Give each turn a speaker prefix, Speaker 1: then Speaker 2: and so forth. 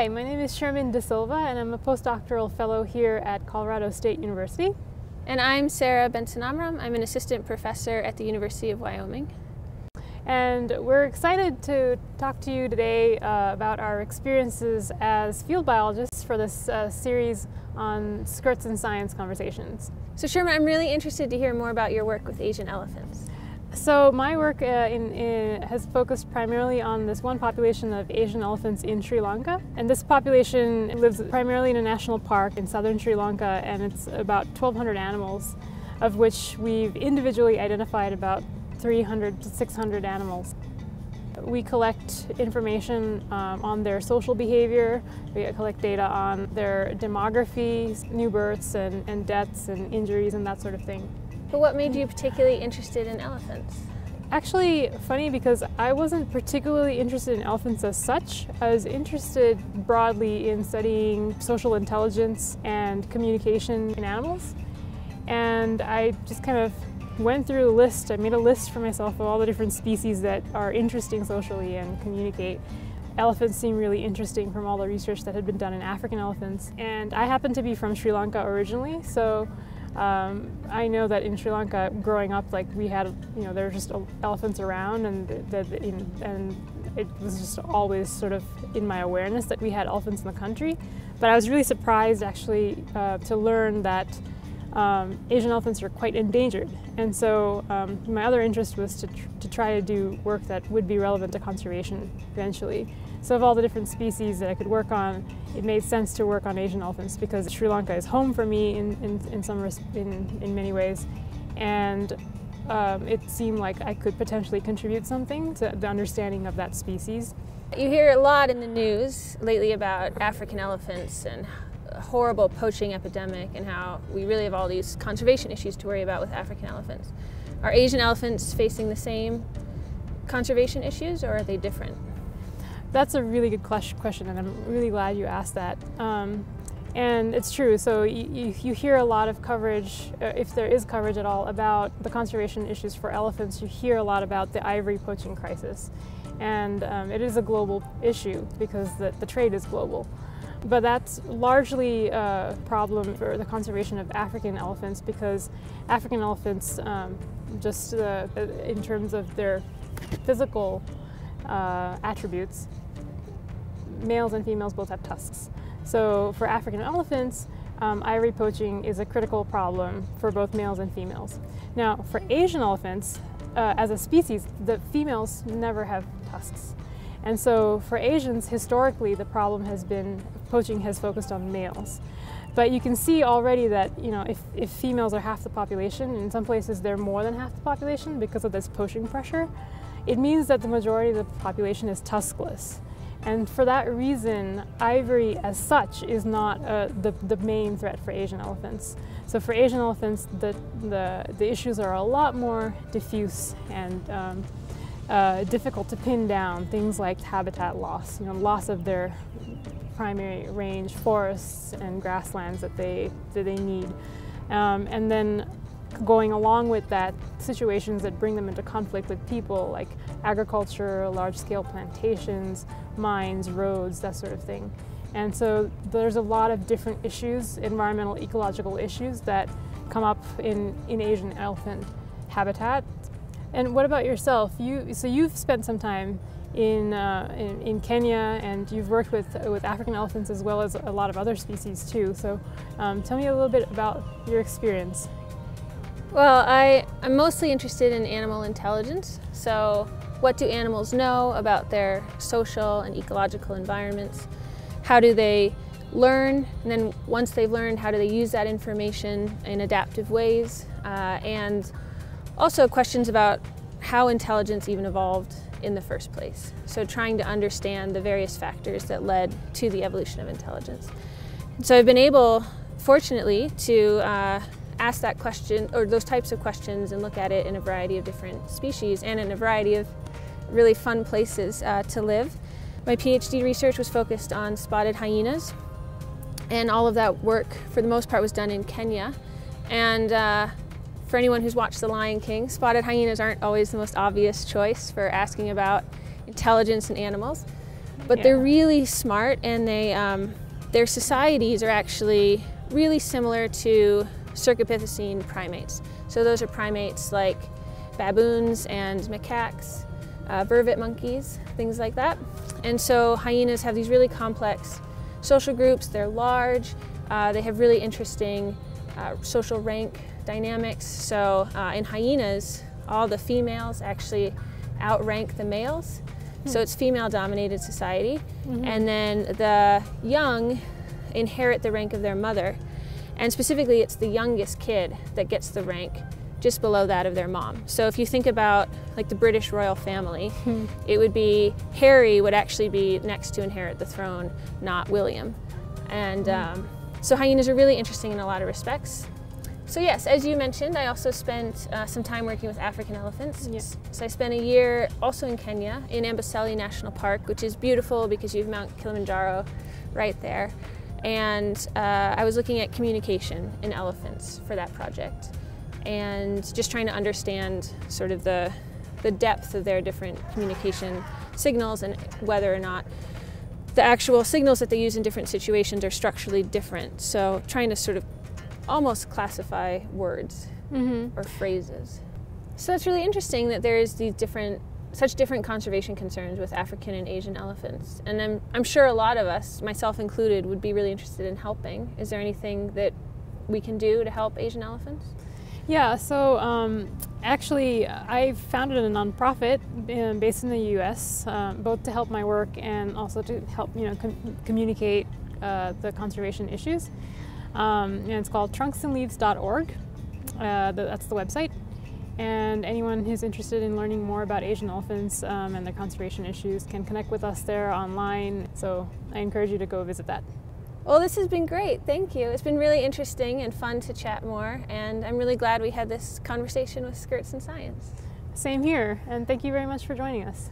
Speaker 1: Hi, my name is Shermin De Silva, and I'm a postdoctoral fellow here at Colorado State University.
Speaker 2: And I'm Sarah Benson Amram. I'm an assistant professor at the University of Wyoming.
Speaker 1: And we're excited to talk to you today uh, about our experiences as field biologists for this uh, series on skirts in science conversations.
Speaker 2: So, Shermin, I'm really interested to hear more about your work with Asian elephants.
Speaker 1: So my work uh, in, in, has focused primarily on this one population of Asian elephants in Sri Lanka. And this population lives primarily in a national park in southern Sri Lanka, and it's about 1,200 animals, of which we've individually identified about 300 to 600 animals. We collect information um, on their social behavior, we collect data on their demography, new births and, and deaths and injuries and that sort of thing.
Speaker 2: But what made you particularly interested in elephants?
Speaker 1: Actually, funny because I wasn't particularly interested in elephants as such. I was interested broadly in studying social intelligence and communication in animals. And I just kind of went through a list. I made a list for myself of all the different species that are interesting socially and communicate. Elephants seem really interesting from all the research that had been done in African elephants. And I happen to be from Sri Lanka originally, so um, I know that in Sri Lanka, growing up, like we had, you know, there were just elephants around, and that and it was just always sort of in my awareness that we had elephants in the country. But I was really surprised actually uh, to learn that um, Asian elephants are quite endangered. And so um, my other interest was to, tr to try to do work that would be relevant to conservation eventually. So of all the different species that I could work on, it made sense to work on Asian elephants because Sri Lanka is home for me in, in, in some in, in many ways. And um, it seemed like I could potentially contribute something to the understanding of that species.
Speaker 2: You hear a lot in the news lately about African elephants and a horrible poaching epidemic and how we really have all these conservation issues to worry about with African elephants. Are Asian elephants facing the same conservation issues or are they different?
Speaker 1: That's a really good question, and I'm really glad you asked that. Um, and it's true. So you, you, hear a lot of coverage, uh, if there is coverage at all, about the conservation issues for elephants. You hear a lot about the ivory poaching crisis. And um, it is a global issue because the, the trade is global. But that's largely a problem for the conservation of African elephants because African elephants, um, just uh, in terms of their physical uh, attributes, males and females both have tusks. So for African elephants, um, ivory poaching is a critical problem for both males and females. Now, for Asian elephants, uh, as a species, the females never have tusks. And so for Asians, historically, the problem has been poaching has focused on males. But you can see already that, you know, if, if females are half the population, in some places they're more than half the population because of this poaching pressure, it means that the majority of the population is tuskless. And for that reason, ivory as such is not uh, the, the main threat for Asian elephants. So for Asian elephants, the, the, the issues are a lot more diffuse and um, uh, difficult to pin down. Things like habitat loss, you know, loss of their primary range forests and grasslands that they, that they need. Um, and then going along with that, situations that bring them into conflict with people like agriculture, large-scale plantations, mines, roads, that sort of thing. And so there's a lot of different issues, environmental ecological issues that come up in, in Asian elephant habitat. And what about yourself? You, so you've spent some time in, uh, in, in, Kenya and you've worked with, with African elephants as well as a lot of other species too. So um, tell me a little bit about your experience.
Speaker 2: Well, I, I'm mostly interested in animal intelligence. So what do animals know about their social and ecological environments? How do they learn? And then once they've learned, how do they use that information in adaptive ways? Uh, and also questions about how intelligence even evolved in the first place. So trying to understand the various factors that led to the evolution of intelligence. so I've been able, fortunately, to uh, ask that question or those types of questions and look at it in a variety of different species and in a variety of really fun places uh, to live. My PhD research was focused on spotted hyenas and all of that work for the most part was done in Kenya. And uh, for anyone who's watched The Lion King, spotted hyenas aren't always the most obvious choice for asking about intelligence in animals. but
Speaker 1: Yeah.
Speaker 2: they're really smart and they um, their societies are actually really similar to Cercopithecine primates. So those are primates like baboons and macaques, uh, vervet monkeys, things like that. And so hyenas have these really complex social groups. They're large. Uh, they have really interesting uh, social rank dynamics. So uh, in hyenas, all the females actually outrank the males. So it's female dominated society. And then the young inherit the rank of their mother. And specifically, it's the youngest kid that gets the rank just below that of their mom. So if you think about like the British royal family, it would be Harry would actually be next to inherit the throne, not William. And um, so hyenas are really interesting in a lot of respects. So yes, as you mentioned, I also spent uh, some time working with African elephants.
Speaker 1: Yes.
Speaker 2: So I spent a year also in Kenya in Amboseli National Park, which is beautiful because you have Mount Kilimanjaro right there. And uh, I was looking at communication in elephants for that project and just trying to understand sort of the, the depth of their different communication signals and whether or not the actual signals that they use in different situations are structurally different. So trying to sort of almost classify words
Speaker 1: Mm-hmm.
Speaker 2: or phrases. So it's really interesting that there is these different, such different conservation concerns with African and Asian elephants. And I'm, I'm sure a lot of us, myself included, would be really interested in helping. Is there anything that we can do to help Asian elephants?
Speaker 1: Yeah, so um, actually, I founded a nonprofit um, based in the U.S., um, both to help my work and also to help you know com- communicate uh, the conservation issues. Um, and it's called trunksandleaves.org. Uh, th- that's the website. And anyone who's interested in learning more about Asian elephants um, and their conservation issues can connect with us there online. So I encourage you to go visit that.
Speaker 2: Well, this has been great. Thank you. It's been really interesting and fun to chat more. And I'm really glad we had this conversation with Skirts in Science.
Speaker 1: Same here, and thank you very much for joining us.